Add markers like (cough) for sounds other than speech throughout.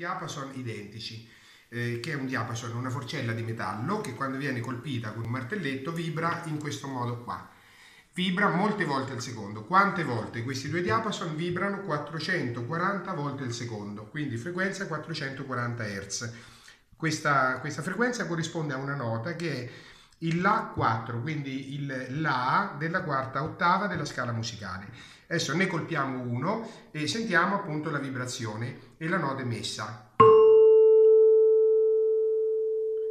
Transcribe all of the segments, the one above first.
diapason identici, eh, che è un diapason, una forcella di metallo che quando viene colpita con un martelletto vibra in questo modo qua. Vibra molte volte al secondo. Quante volte? Questi due diapason vibrano 440 volte al secondo, quindi frequenza 440 Hz. Questa, questa frequenza corrisponde a una nota che è il La4, quindi il La della quarta ottava della scala musicale. Adesso ne colpiamo uno e sentiamo appunto la vibrazione e la nota emessa.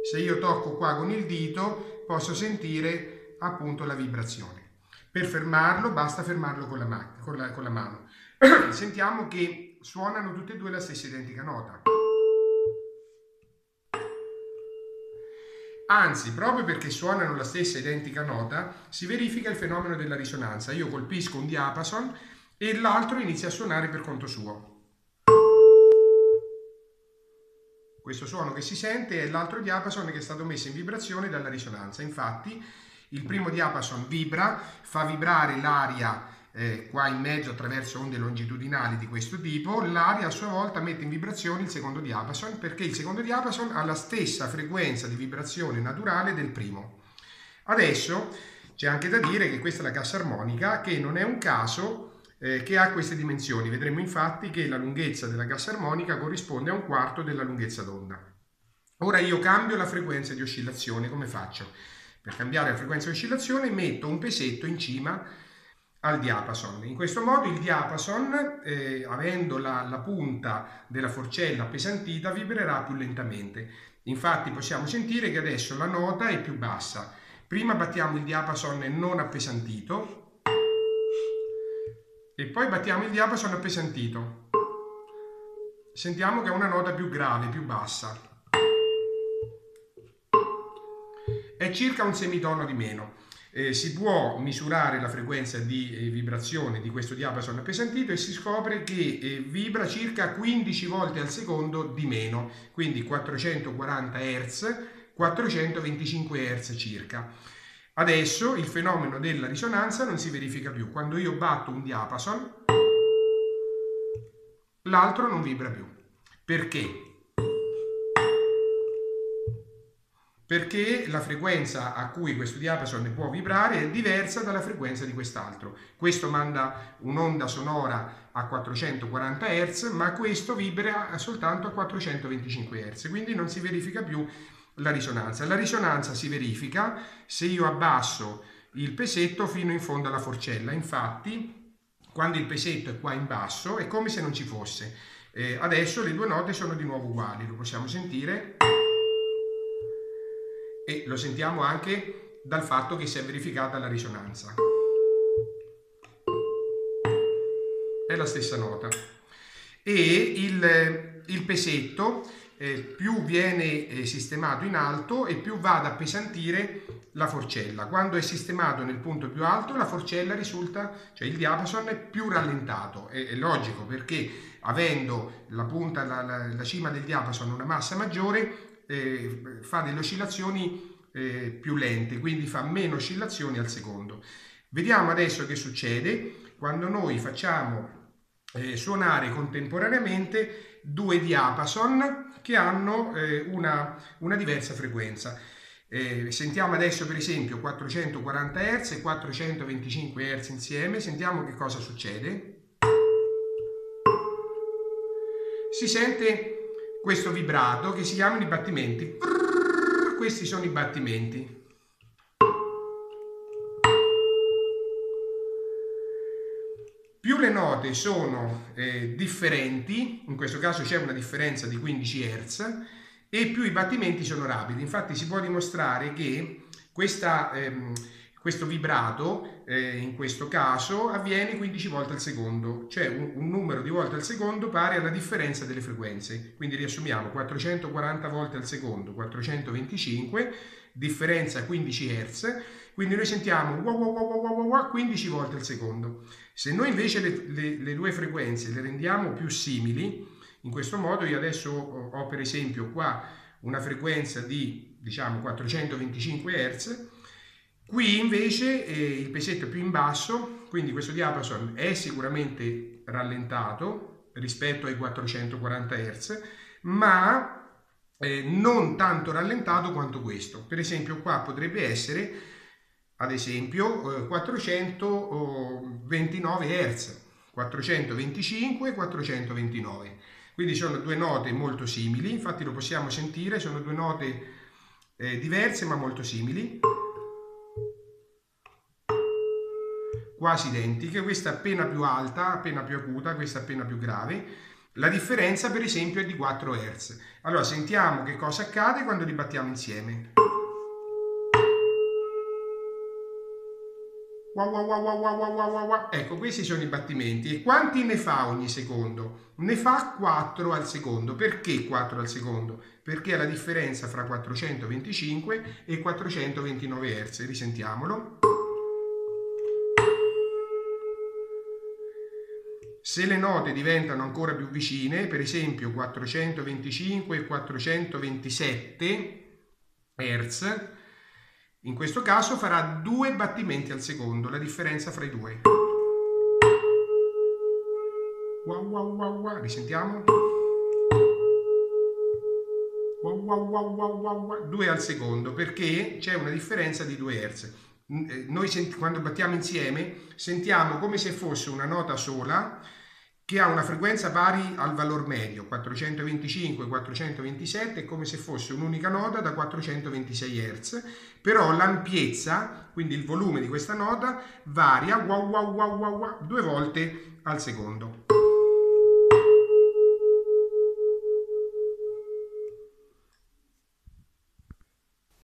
Se io tocco qua con il dito posso sentire appunto la vibrazione. Per fermarlo basta fermarlo con la, con la, con la mano. (clears throat) Sentiamo che suonano tutte e due la stessa identica nota. Anzi, proprio perché suonano la stessa identica nota, si verifica il fenomeno della risonanza. Io colpisco un diapason e l'altro inizia a suonare per conto suo. Questo suono che si sente è l'altro diapason che è stato messo in vibrazione dalla risonanza. Infatti, il primo diapason vibra, fa vibrare l'aria eh, qua in mezzo attraverso onde longitudinali di questo tipo, l'aria a sua volta mette in vibrazione il secondo diapason perché il secondo diapason ha la stessa frequenza di vibrazione naturale del primo. Adesso c'è anche da dire che questa è la cassa armonica che non è un caso eh, che ha queste dimensioni. Vedremo infatti che la lunghezza della cassa armonica corrisponde a un quarto della lunghezza d'onda. Ora io cambio la frequenza di oscillazione, come faccio? Per cambiare la frequenza di oscillazione metto un pesetto in cima al diapason. In questo modo il diapason, eh, avendo la, la, punta della forcella appesantita, vibrerà più lentamente. Infatti possiamo sentire che adesso la nota è più bassa. Prima battiamo il diapason non appesantito e poi battiamo il diapason appesantito. Sentiamo che è una nota più grave, più bassa. È circa un semitono di meno. Eh, si può misurare la frequenza di eh, vibrazione di questo diapason appesantito e si scopre che eh, vibra circa 15 volte al secondo di meno, quindi 440 Hz, 425 Hz circa. Adesso il fenomeno della risonanza non si verifica più. Quando io batto un diapason, l'altro non vibra più. Perché? Perché la frequenza a cui questo diapason può vibrare è diversa dalla frequenza di quest'altro. Questo manda un'onda sonora a 440 Hz, ma questo vibra soltanto a 425 Hz, quindi non si verifica più la risonanza. La risonanza si verifica se io abbasso il pesetto fino in fondo alla forcella. Infatti, quando il pesetto è qua in basso, è come se non ci fosse. Eh, adesso le due note sono di nuovo uguali, lo possiamo sentire e lo sentiamo anche dal fatto che si è verificata la risonanza. È la stessa nota. E il, il pesetto eh, più viene eh, sistemato in alto e più va ad appesantire la forcella. Quando è sistemato nel punto più alto la forcella risulta, cioè il diapason è più rallentato. È, è logico perché avendo la punta, la, la, la cima del diapason una massa maggiore eh, fa delle oscillazioni eh, più lente, quindi fa meno oscillazioni al secondo. Vediamo adesso che succede quando noi facciamo eh, suonare contemporaneamente due diapason che hanno eh, una, una, diversa frequenza. Eh, sentiamo adesso per esempio 440 Hz e 425 Hz insieme, sentiamo che cosa succede. Si sente questo vibrato che si chiamano i battimenti. Questi sono i battimenti. Più le note sono eh, differenti, in questo caso c'è una differenza di 15 Hz, e più i battimenti sono rapidi. Infatti si può dimostrare che questa... Ehm, questo vibrato, eh, in questo caso, avviene 15 volte al secondo, cioè un, un, numero di volte al secondo pari alla differenza delle frequenze. Quindi riassumiamo 440 volte al secondo, 425, differenza 15 Hz, quindi noi sentiamo wow, wow, wow, wow, wow, 15 volte al secondo. Se noi invece le, le, le due frequenze le rendiamo più simili, in questo modo io adesso ho per esempio qua una frequenza di diciamo 425 Hz, Qui invece eh, il pesetto più in basso, quindi questo diapason è sicuramente rallentato rispetto ai 440 Hz, ma eh, non tanto rallentato quanto questo. Per esempio qua potrebbe essere, ad esempio, 429 Hz, 425 429. Quindi sono due note molto simili, infatti lo possiamo sentire, sono due note eh, diverse ma molto simili. Quasi identiche, questa appena più alta, appena più acuta, questa appena più grave. La differenza per esempio è di 4 Hz. Allora sentiamo che cosa accade quando li battiamo insieme. Wow, wow, wow, ecco, questi sono i battimenti. E quanti ne fa ogni secondo? Ne fa 4 al secondo. Perché 4 al secondo? Perché è la differenza fra 425 e 429 Hz. Risentiamolo. Se le note diventano ancora più vicine, per esempio 425 e 427 Hz, in questo caso farà due battimenti al secondo, la differenza fra i due. Wow, wow, wow, wow. Risentiamo. Wow, wow, wow, wow, wow, Due al secondo, perché c'è una differenza di 2 Hz. Eh, noi quando battiamo insieme sentiamo come se fosse una nota sola che ha una frequenza pari al valore medio 425-427 come se fosse un'unica nota da 426 Hz però l'ampiezza quindi il volume di questa nota varia wow, wow, wow, due volte al secondo